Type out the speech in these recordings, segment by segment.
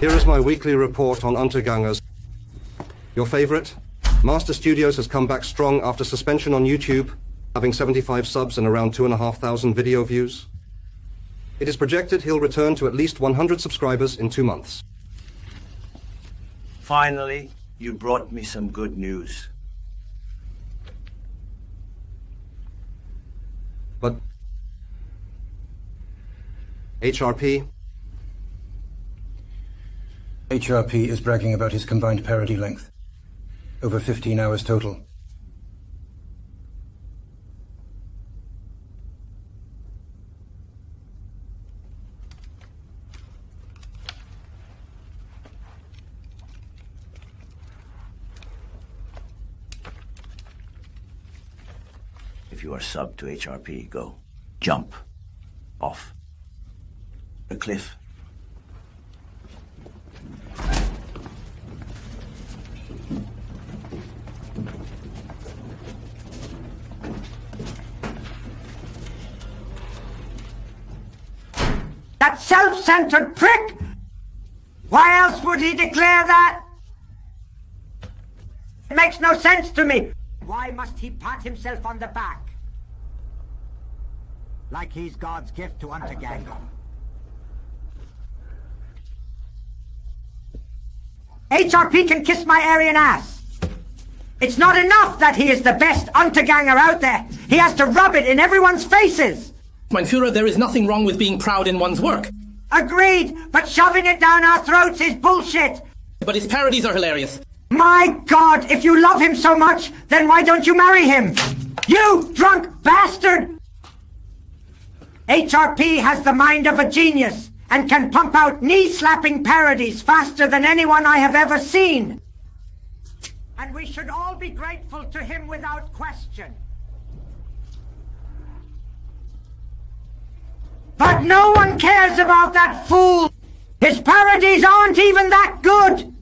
Here is my weekly report on Untergangers. Your favorite? Master Studios has come back strong after suspension on YouTube, having 75 subs and around 2,500 video views. It is projected he'll return to at least 100 subscribers in two months. Finally, you brought me some good news. But HRP? HRP is bragging about his combined parody length. Over 15 hours total. If you are sub to HRP, go. Jump. Off. A cliff. That self-centered prick! Why else would he declare that? It makes no sense to me. Why must he pat himself on the back? Like he's God's gift to Unterganger. HRP can kiss my Aryan ass. It's not enough that he is the best Unterganger out there. He has to rub it in everyone's faces. Mein Führer, there is nothing wrong with being proud in one's work. Agreed, but shoving it down our throats is bullshit. But his parodies are hilarious. My God, if you love him so much, then why don't you marry him? You drunk bastard! HRP has the mind of a genius and can pump out knee-slapping parodies faster than anyone I have ever seen. And we should all be grateful to him without question. But no one cares about that fool. His parodies aren't even that good.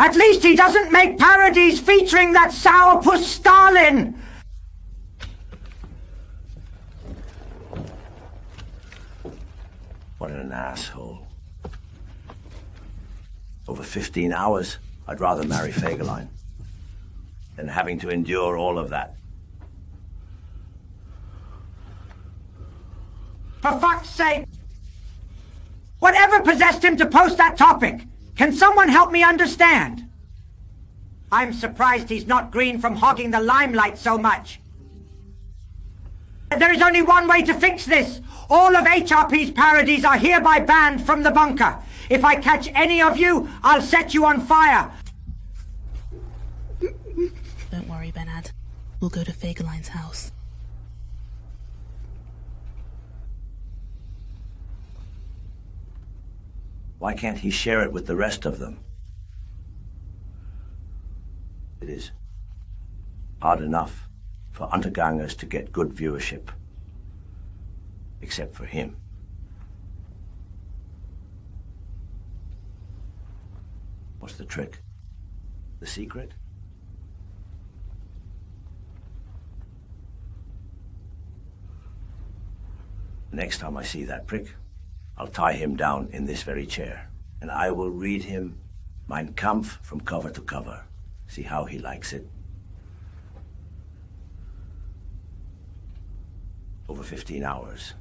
At least he doesn't make parodies featuring that sourpuss Stalin. What an asshole. Over 15 hours, I'd rather marry Fegelein than having to endure all of that. For fuck's sake! Whatever possessed him to post that topic? Can someone help me understand? I'm surprised he's not green from hogging the limelight so much. There is only one way to fix this. All of HRP's parodies are hereby banned from the bunker. If I catch any of you, I'll set you on fire. Don't worry, Benad. We'll go to Fegelein's house. Why can't he share it with the rest of them? It is hard enough for Untergangers to get good viewership. Except for him. What's the trick? The secret? Next time I see that prick, I'll tie him down in this very chair, and I will read him Mein Kampf from cover to cover. See how he likes it. Over 15 hours.